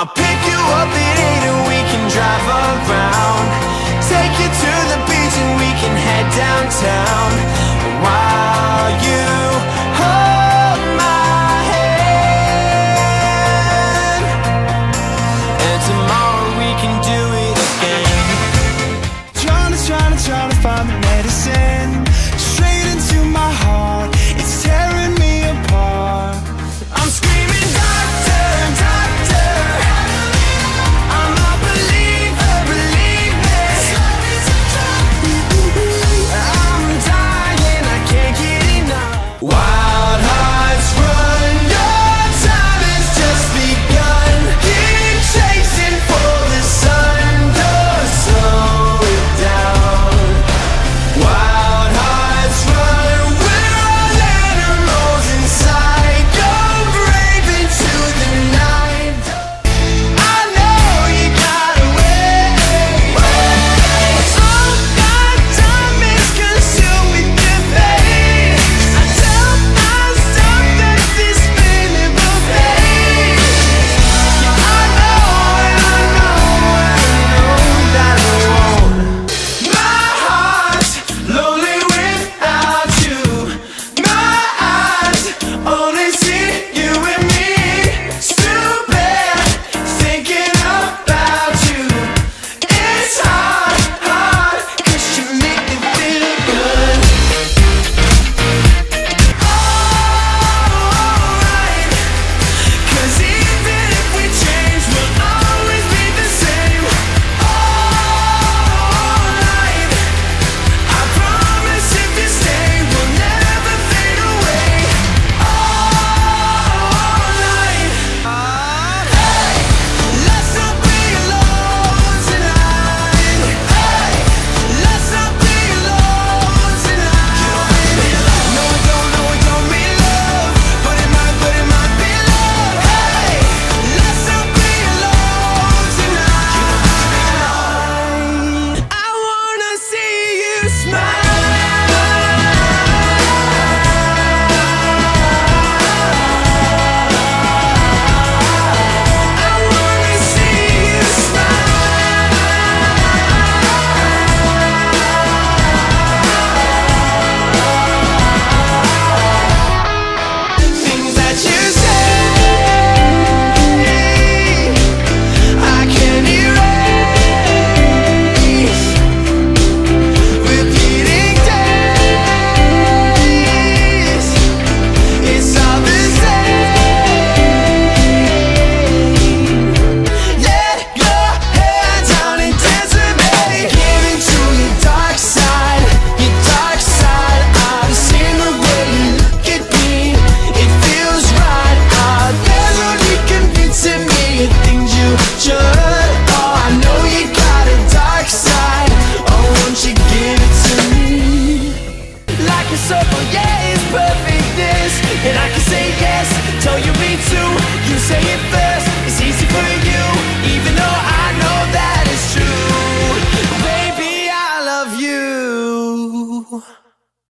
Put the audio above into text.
I'll pick you up at 8 and we can drive around. Take you to the beach and we can head downtown. While you hold my hand And tomorrow we can do it again. John is trying to, trying to find the medicine.